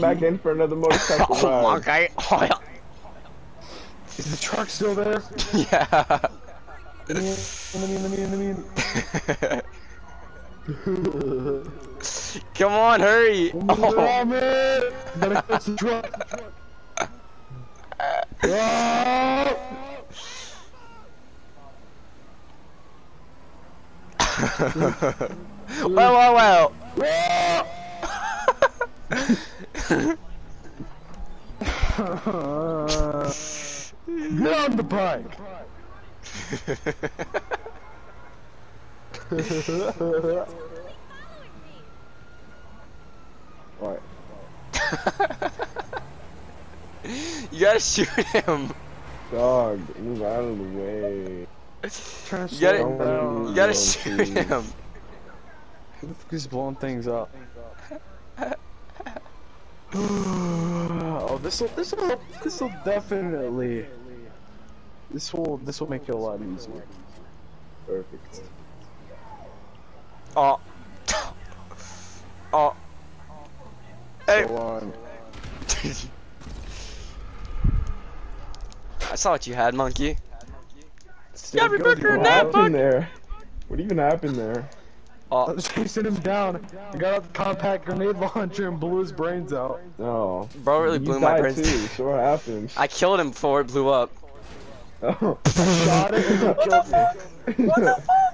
back in for another motorcycle Oh my ride. god. Oh, Is the truck still there? yeah. Let me in, let me in, let me in, let me in. Come on, hurry. Oh, Oh. man! Gotta fix the truck. Oh! wow, wow, wow. Get on the bike! Alright. you gotta shoot him. Dog, move out of the way. Trying to You gotta- slow him down. You gotta shoot him. Who the fuck is blowing things up? oh, this will, this will, this will definitely, this will, this will make it a lot easier. Perfect. Oh. Oh. Hey. Go on. I saw what you had, monkey. Still Happy good, birthday, bro. What Nat, happened there? What even happened there? I Oh. was chasing him down. I got out the compact grenade launcher and blew his brains out. Oh. Bro really you blew my died brains. too, so what happened? I killed him before it blew up. Oh. Shot it and he killed me. What the fuck?